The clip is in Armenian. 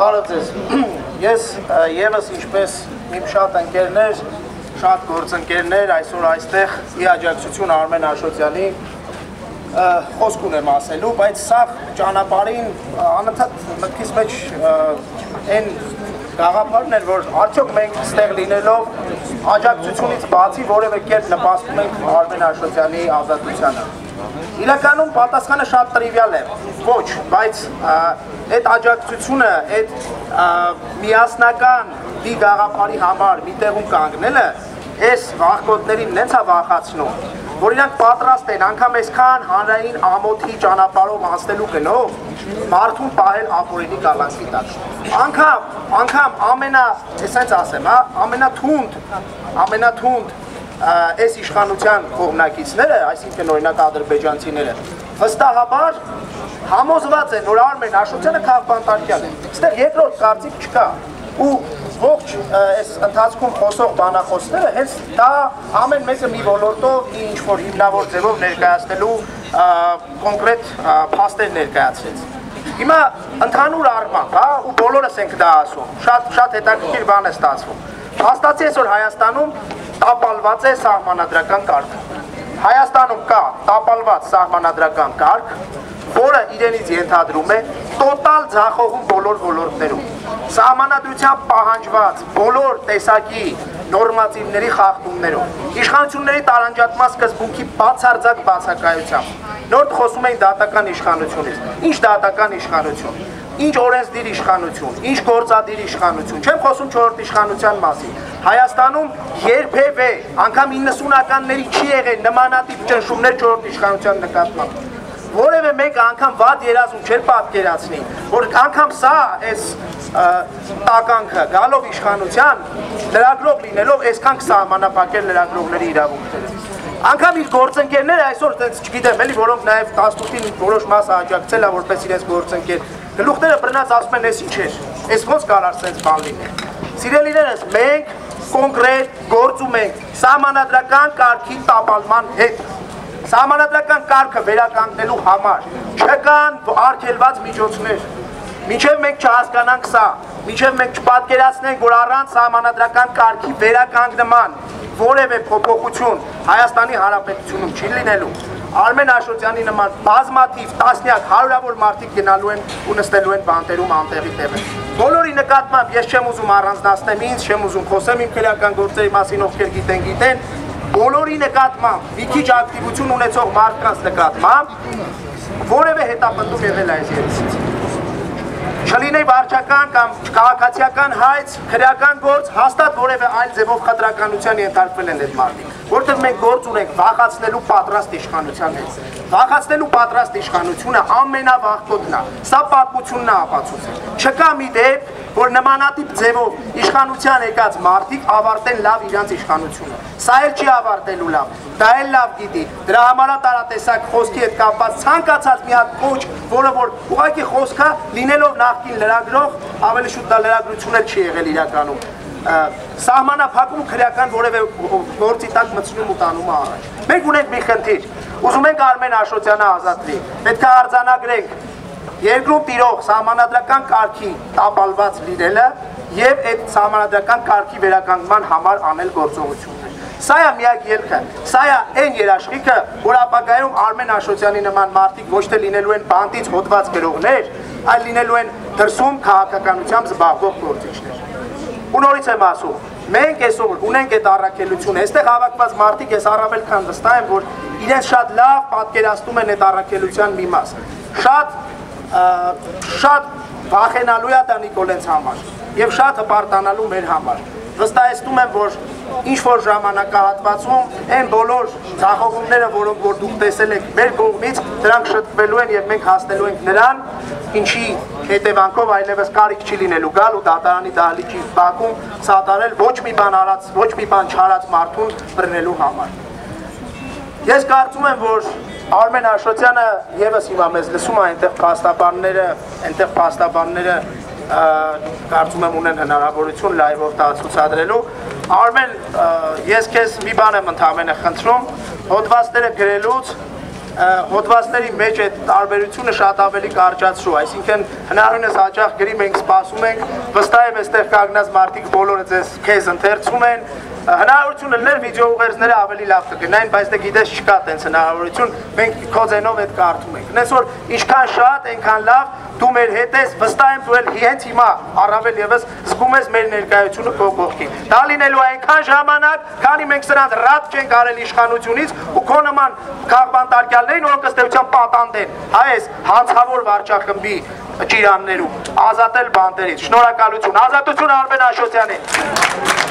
Բարև ձեզ։ Ես եւս ինչպես իմ շատ ընկերներ, շատ գործընկերներ այսօր այստեղ ի աջակցություն Արմեն Աշոտյանի խոսք ունեմ ասելու, բայց սա ճանապարհին անընդհատ մտքիս մեջ այն գաղափարն էր, որ արդյոք մենք ստեղ լինելով աջակցությունից բացի որևէ կերպ նպաստում ենք Արմեն Աշոտյանի ազատությանը։ Իրականում պատասխանը շատ տրիվիալ է։ Ոչ, բայց այդ աջակցությունը, այդ միասնական դի գաղափարի համար մի տեղում կանգնելը այս վախկոտներին նենց է վախացնում, որ իրանք պատրաստ են անգամ այսքան հանրային ամոթի ճանապարհով անցնելու գնով մարդուն պահել ապօրինի կալանքի տակ։ Անգամ անգամ ամենա, այսպես ասեմ, հա, ամենաթունդ, ամենաթունդ այս իշխանության կողմնակիցները, այսինքն օրինակ ադրբեջանցիները, վստահաբար համոզված են, որ Արմեն Աշոտյանը քաղբանտարկյալ է։ Այստեղ երկրորդ կարծիք չկա։ Ու ողջ այս ընթացքում խոսող բանախոսները հենց դա ամեն մեկը մի ոլորտով ինչ որ հիմնավոր ձևով ներկայացնելու կոնկրետ փաստեր ներկայացրեց։ Հիմա ընդհանուր առմամբ, հա, ու բոլորս ենք դա ասում։ Շատ շատ հետաքրքիր բան է ստացվում։ Հաստատի այսօր Հայաստանում տապալված է սահմանադրական կարգ։ Հայաստանում կա տապալված սահմանադրական կարգ, որը իրենից ենթադրում է տոտալ ձախողում բոլոր ոլորտներում։ Սահմանադրությամբ պահանջված բոլոր տեսակի նորմատիվների խախտումներով, իշխանությունների տարանջատման սկզբունքի բացարձակ բացակայությամբ։ Նոր խոսում էին դատական իշխանությունից։ Ինչ դատական իշխանություն ինչ օրենսդիր իշխանություն, ինչ գործադիր իշխանություն, չեմ խոսում 4-րդ իշխանության մասին։ Հայաստանում երբևէ, անգամ 90-ականների չի եղել նմանատիպ ճնշումներ 4-րդ իշխանության նկատմամբ որևէ մեկ անգամ վատ երազում չէր պատկերացնի, որ անգամ սա այս տականքը գալով իշխանության լրագրող լինելով այսքան կսահմանապակել լրագրողների իրավունքները։ Անկամ իր գործընկերները այսօր տենց չգիտեմ, էլի որոնք նաև 18-ին որոշ մասը աջակցել է որպես իրենց գործընկեր, Գլուխները բռնած ասում են, «Էս ինչ է»։ Էս ոնց կարար sense բան լինել։ Սիրելիներս, մենք կոնկրետ գործում ենք սահմանադրական կարգի տապալման հետ։ Սահմանադրական կարգը վերականգնելու համար չկան արգելված միջոցներ։ Մինչև մենք չհասկանանք սա, մինչև մենք չպատկերացնենք, որ առանց սահմանադրական կարգի վերականգնման որևէ փոփոխություն Հայաստանի Հանրապետությունում չի լինելու, Արմեն Աշոտյանի նման բազմաթիվ տասնյակ հարյուրավոր մարդիկ գնալու են ու նստելու են բանտերում անտեղի տեղը։ Բոլորի նկատմամբ ես չեմ ուզում առանձնացնեմ ինձ, չեմ ուզում խոսեմ իմ քրեական գործերի մասին, ովքեր գիտեն, գիտեն, բոլորի նկատմամբ մի քիչ ակտիվություն ունեցող մարդկանց նկատմամբ որևէ հետապնդում եղել այս երեսից չլինի վարչական կամ քաղաքացիական հայց, քրեական գործ, հաստատ որևէ այլ ձևով խտրականության ենթարկվել են այդ մարդիկ որտեղ մենք գործ ունենք վախացնելու պատրաստ իշխանության հետ։ Վախացնելու պատրաստ իշխանությունը ամենավախկոտն է։ Սա պատմությունն է ապացուցել։ Չկա մի դեպք, որ նմանատիպ ձևով իշխանության եկած մարդիկ ավարտեն լավ իրանց իշխանությունը։ Սա էլ չի ավարտելու լավ։ Դա էլ լավ գիտի։ Դրա համար է տարատեսակ խոսքի հետ կապված ցանկացած մի հատ կոչ, որը որ ուղղակի խոսքա լինելով նախկին լրագրող, ավելի շուտ դա լրագրություն չի եղել իրականում սահմանափակում քրեական որևէ գործի տակ մտցնում ու տանում առաջ։ Մենք ունենք մի խնդիր։ Ուզում ենք Արմեն Աշոտյանը ազատվի։ Պետք է արձանագրենք երկրում տիրող սահմանադրական կարգի տապալված լինելը եւ այդ սահմանադրական կարգի վերականգնման համար անել գործողություններ։ Սա է միակ ելքը, սա է այն երաշխիքը, որ ապագայում Արմեն Աշոտյանի նման մարդիկ ոչ թե լինելու են բանտից հոդված գրողներ, այլ լինելու են դրսում քաղաքականությամբ զբաղվող գործիչներ։ Ու նորից եմ ասում, մենք այսօր ունենք այդ առաքելությունը, այստեղ հավաքված մարդիկ ես առավել քան վստահ եմ, որ իրենց շատ լավ պատկերացնում են այդ առաքելության մի մաս։ Շատ շատ վախենալու է դա Նիկոլենց համար եւ շատ հպարտանալու մեր համար վստահեցնում եմ, որ ինչ որ ժամանակահատվածում այն բոլոր ցախողումները, որոնք որ դուք տեսել եք մեր կողմից, դրանք շտկվելու են եւ մենք հասնելու ենք նրան, ինչի հետևանքով այլևս կարիք չի լինելու գալ ու դատարանի դահլիճի բակում սատարել ոչ մի բան արած, ոչ մի բան չարած մարդուն բռնելու համար։ Ես կարծում եմ, որ Արմեն Աշոտյանը եւս հիմա մեզ լսում է այնտեղ փաստաբանները, այնտեղ փաստաբանները կարծում եմ ունեն հնարավորություն լայվով դա ցուցադրելու։ Արմեն, ես քեզ մի բան եմ ընդհանրապես խնդրում, հոդվածները գրելուց հոդվածների մեջ այդ տարբերությունը շատ ավելի կարճացրու, այսինքն հնարավորինս հաճախ գրի մենք սպասում ենք, վստահ եմ այստեղ կանգնած մարդիկ բոլորը ձեզ քեզ ընթերցում են, հնարավորություն լիներ վիդեո ուղերձները ավելի լավ կգնային, բայց դե գիտես չկա տենց հնարավորություն, մենք քո ձենով այդ կարդում ենք։ Նես որ ինչքան շատ, այնքան լավ դու մեր հետ ես, վստահ եմ դու էլ հենց հիմա առավել եւս զգում ես մեր ներկայությունը քո կողքին։ Դա լինելու այնքան ժամանակ, քանի մենք սրանց ռադ չենք արել իշխանությունից ու քո նման քաղբանտարկյալներին, որոնք ըստ էության պատանդեն, հայես հանցավոր վարչախմբի ջիրաններում ազատել բանտերից։ Շնորհակալություն։ Ազատություն Արմեն Աշոտյանին։